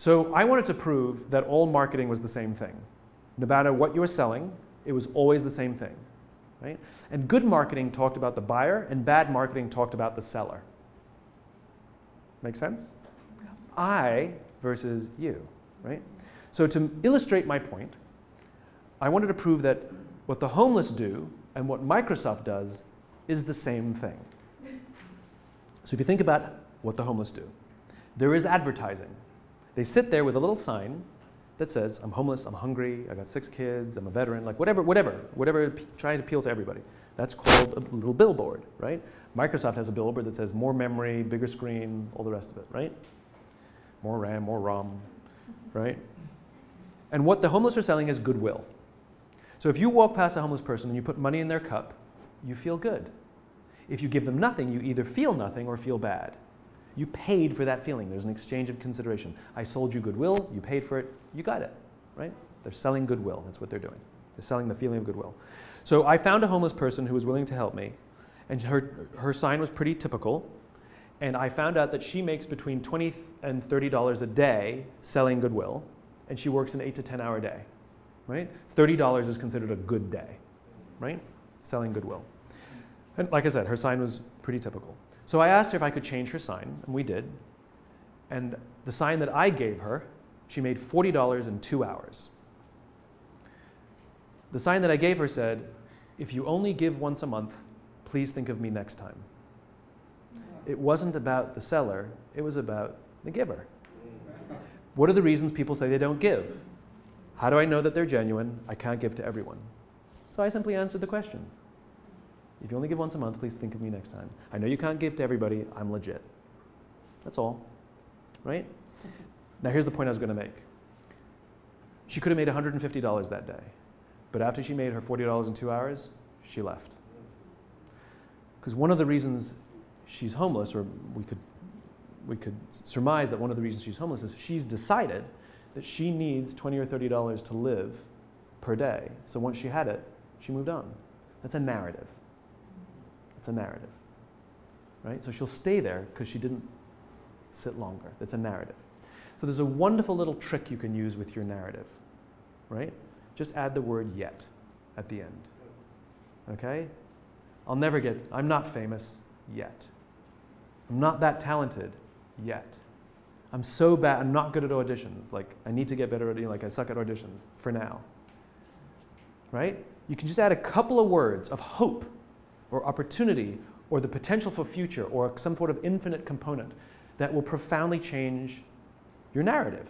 So I wanted to prove that all marketing was the same thing. No matter what you were selling, it was always the same thing. Right? And good marketing talked about the buyer, and bad marketing talked about the seller. Make sense? I versus you, right? So to illustrate my point, I wanted to prove that what the homeless do and what Microsoft does is the same thing. So if you think about what the homeless do, there is advertising. They sit there with a little sign that says, I'm homeless, I'm hungry, I got six kids, I'm a veteran, like whatever, whatever, whatever, trying to appeal to everybody. That's called a little billboard, right? Microsoft has a billboard that says more memory, bigger screen, all the rest of it, right? More RAM, more ROM, right? And what the homeless are selling is goodwill. So if you walk past a homeless person and you put money in their cup, you feel good. If you give them nothing, you either feel nothing or feel bad. You paid for that feeling. There's an exchange of consideration. I sold you goodwill, you paid for it, you got it, right? They're selling goodwill. That's what they're doing. They're selling the feeling of goodwill. So I found a homeless person who was willing to help me, and her, her sign was pretty typical. And I found out that she makes between 20 and $30 a day selling goodwill, and she works an 8 to 10 hour day, right? $30 is considered a good day, right? Selling goodwill. And like I said, her sign was pretty typical. So I asked her if I could change her sign, and we did. And the sign that I gave her, she made $40 in two hours. The sign that I gave her said, If you only give once a month, please think of me next time. It wasn't about the seller, it was about the giver. What are the reasons people say they don't give? How do I know that they're genuine? I can't give to everyone. So I simply answered the questions. If you only give once a month, please think of me next time. I know you can't give to everybody. I'm legit. That's all. Right? Now, here's the point I was going to make. She could have made $150 that day. But after she made her $40 in two hours, she left. Because one of the reasons she's homeless, or we could, we could surmise that one of the reasons she's homeless is she's decided that she needs 20 or $30 to live per day. So once she had it, she moved on. That's a narrative. It's a narrative. Right? So she'll stay there because she didn't sit longer. That's a narrative. So there's a wonderful little trick you can use with your narrative. Right? Just add the word yet at the end. Okay? I'll never get, I'm not famous yet. I'm not that talented yet. I'm so bad, I'm not good at auditions. Like, I need to get better at, like, I suck at auditions for now. Right? You can just add a couple of words of hope or opportunity or the potential for future or some sort of infinite component that will profoundly change your narrative.